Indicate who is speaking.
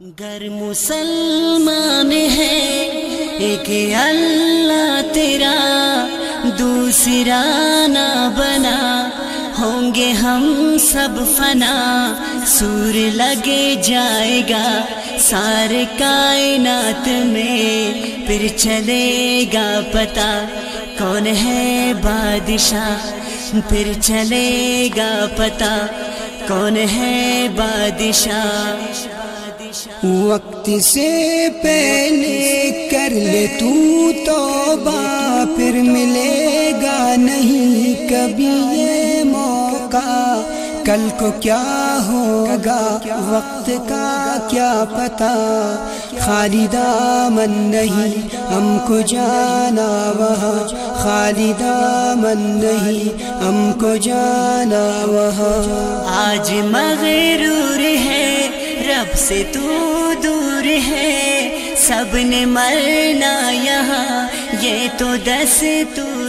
Speaker 1: گر مسلمان ہے ایک اللہ تیرا دوسرا نہ بنا ہوں گے ہم سب فنا سور لگے جائے گا سارے کائنات میں پھر چلے گا پتا کون ہے بادشاہ پھر چلے گا پتا کون ہے بادشاہ
Speaker 2: وقت سے پہلے کر لے تو توبہ، پھر ملے گا نہیں کبھی یہ موقع۔ کل کو کیا ہوگا؟ وقت کا کیا پتا خالی دامن نہیں، ہم کو جانا وہاں۔ خالی دامن نہیں، ہم کو جانا وہاں۔
Speaker 1: آج مغرور رب سے تو دور ہے سب نے مرنا یہاں یہ تو دس تو